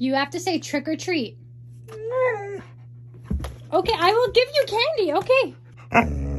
You have to say trick or treat. Okay, I will give you candy. Okay. Mm.